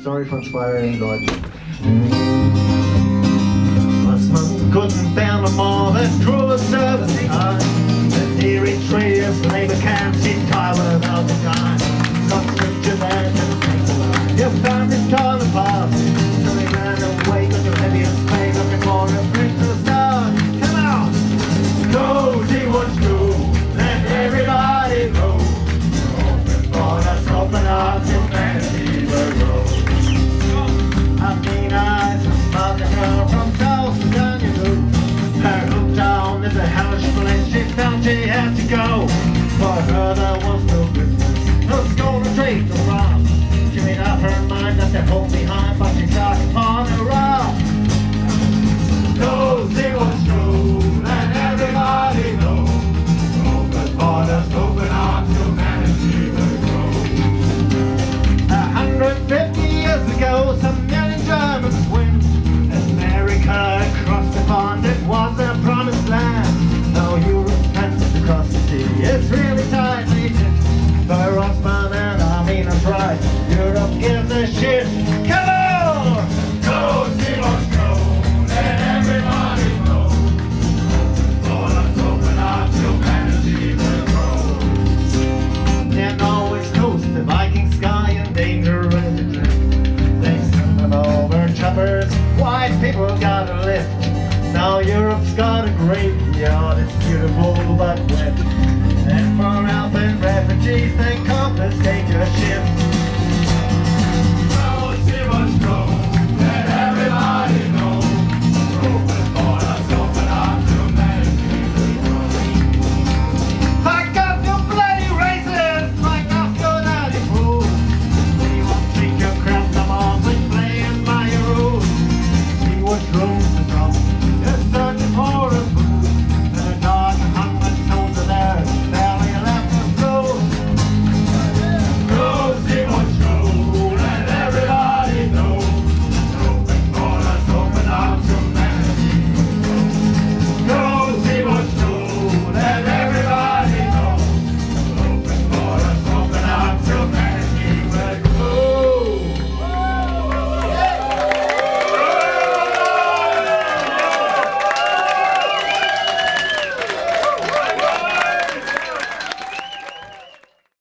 story from Inspiring God. Busman couldn't bear no more than drew a service. The Eritrea's labor camps in Thailand Felt she to go. Really tightly knit. For Osman and Armenians right, Europe gives a shit. Come on! Go Sea-Watch let everybody know. Borders open up, humanity will always coast, the Viking Sky and danger the drift. They send them over choppers, white people got a lift. Now Europe's got a graveyard, it's beautiful but wet. And for Alpine refugees, they